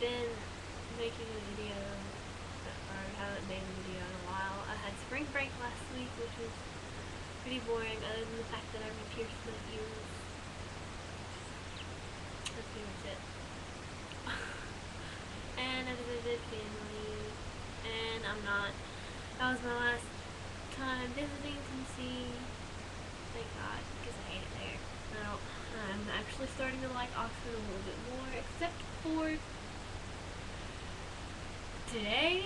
been making a video, or haven't made a video in a while. I had spring break last week, which was pretty boring, other than the fact that I re-pierced my ears. That's pretty much it. and I visited family, and I'm not. That was my last time visiting Tennessee. Thank God, because I hate it there. Don't. I'm actually starting to like Oxford a little bit more, except for today.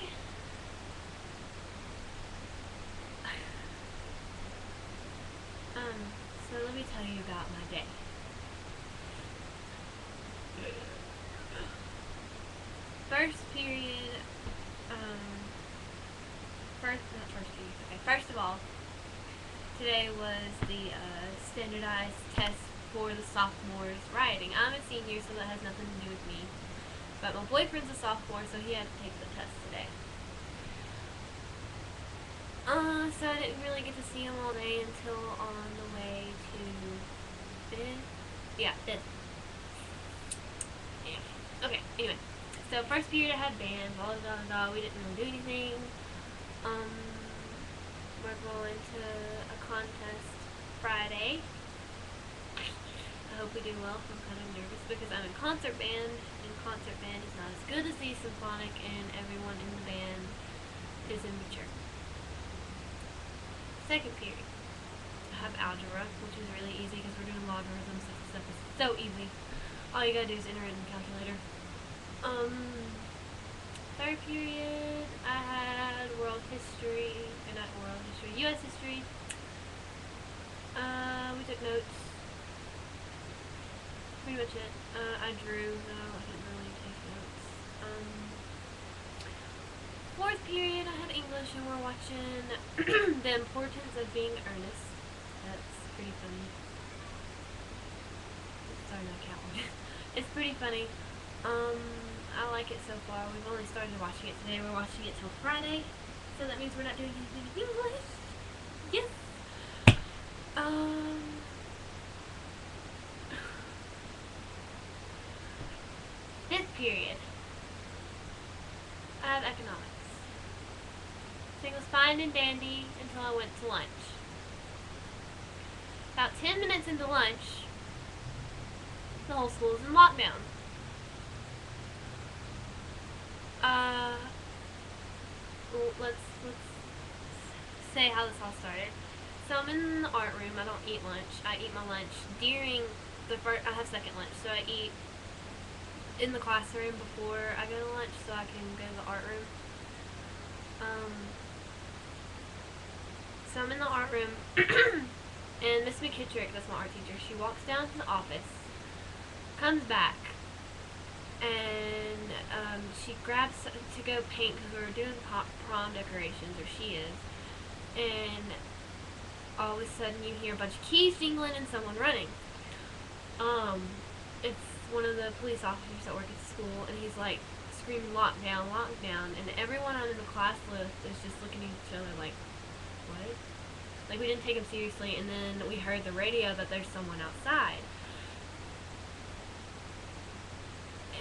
Um, so let me tell you about my day. First period, um, first, not first period, okay, first of all, today was the uh, standardized test for the sophomores rioting. I'm a senior, so that has nothing to do with me. But my boyfriend's a sophomore, so he had to take the test today. Uh, so I didn't really get to see him all day until on the way to fifth. Yeah, fifth. Yeah. Okay. Anyway, so first period I had band. Blah blah blah. blah. We didn't really do anything. Um, we're going to a contest Friday. Hope we do well. I'm kind of nervous because I'm in concert band, and concert band is not as good as the symphonic, and everyone in the band is immature. Second period, I have algebra, which is really easy because we're doing logarithms. That stuff is so easy. All you gotta do is enter it in the calculator. Um, third period, I had world history, or not world history, U.S. history. Uh, we took notes. Pretty much it. Uh, I drew, though I didn't really take notes. Um, fourth period, I had English, and we're watching The Importance of Being Earnest. That's pretty funny. Sorry, not cat it's pretty funny. Um, I like it so far. We've only started watching it today. We're watching it till Friday, so that means we're not doing anything in English. Yes. Um. Fifth period. I have economics. Thing was fine and dandy until I went to lunch. About 10 minutes into lunch, the whole school is in lockdown. Uh, let's let's say how this all started. So I'm in the art room. I don't eat lunch. I eat my lunch during the first. I have second lunch, so I eat in the classroom before I go to lunch, so I can go to the art room. Um, so I'm in the art room, and Miss McKittrick, that's my art teacher, she walks down to the office, comes back, and um, she grabs to go paint because we were doing prom decorations, or she is, and all of a sudden you hear a bunch of keys jingling and someone running. Um, it's one of the police officers that work at the school, and he's like screaming lockdown, lockdown, and everyone on the class list is just looking at each other like, what? Like we didn't take him seriously, and then we heard the radio that there's someone outside.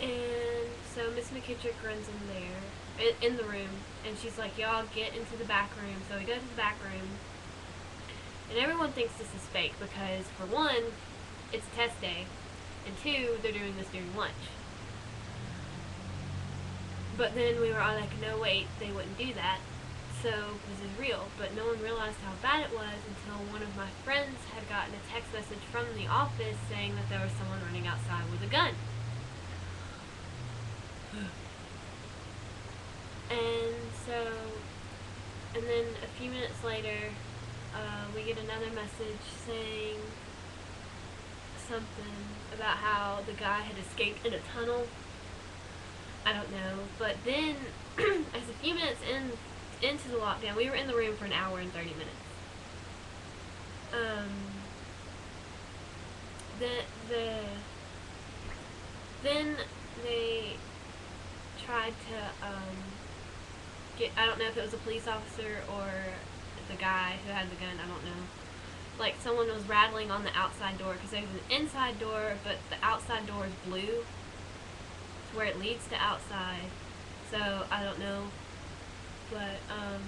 And so Miss McKittrick runs in there, in, the room, and she's like, y'all get into the back room. So we go to the back room, and everyone thinks this is fake because, for one, it's test day, and two, they're doing this during lunch. But then we were all like, no, wait, they wouldn't do that. So this is real. But no one realized how bad it was until one of my friends had gotten a text message from the office saying that there was someone running outside with a gun. And so, and then a few minutes later, uh, we get another message saying something about how the guy had escaped in a tunnel. I don't know. But then, as a few minutes in into the lockdown, we were in the room for an hour and 30 minutes. Um, the, the, then they tried to, um, get, I don't know if it was a police officer or the guy who had the gun, I don't know. Like someone was rattling on the outside door because there's an inside door, but the outside door is blue. to where it leads to outside. So I don't know, but um,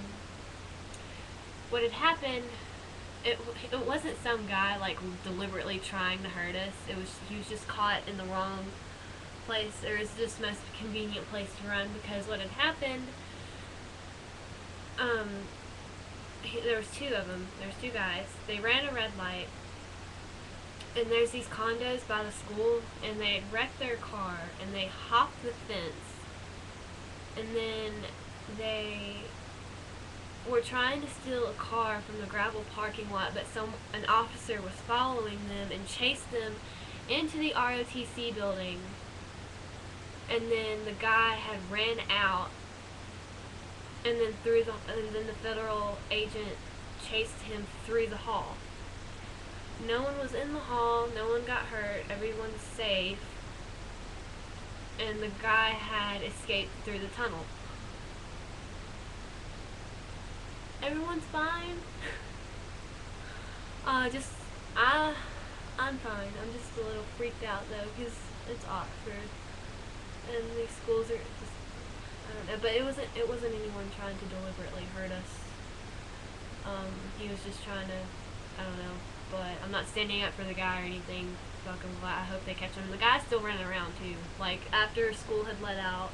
what had happened. It, it wasn't some guy like deliberately trying to hurt us. It was he was just caught in the wrong place. It was just most convenient place to run because what had happened. Um, there was two of them. There's two guys. They ran a red light and there's these condos by the school, and they wrecked their car, and they hopped the fence, and then they were trying to steal a car from the gravel parking lot, but some an officer was following them and chased them into the ROTC building, and then the guy had ran out, and then through the and then the federal agent chased him through the hall. No one was in the hall, no one got hurt, everyone's safe. And the guy had escaped through the tunnel. Everyone's fine. uh, just, I, I'm fine. I'm just a little freaked out though, because it's Oxford. And these schools are just, I don't know, but it wasn't, it wasn't anyone trying to deliberately hurt us. Um, he was just trying to, I don't know, but I'm not standing up for the guy or anything. I hope they catch him. The guy's still running around too. Like after school had let out,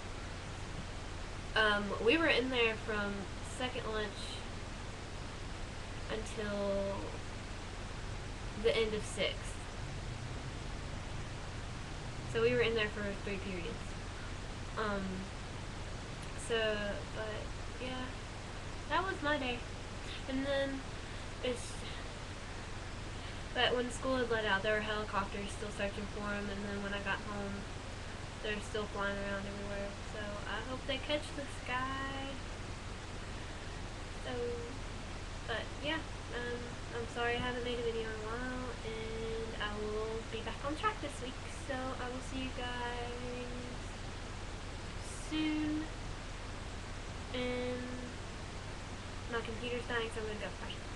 um, we were in there from second lunch until the end of sixth. So we were in there for three periods. Um, so, but yeah, that was my day. And then it's but when school had let out, there were helicopters still searching for him, and then when I got home, they're still flying around everywhere. So I hope they catch this guy. So, but yeah, um, I'm sorry I haven't made a video in a while, and I will be back on track this week. So I will see you guys soon. And my computer's dying, so I'm gonna go. Bye.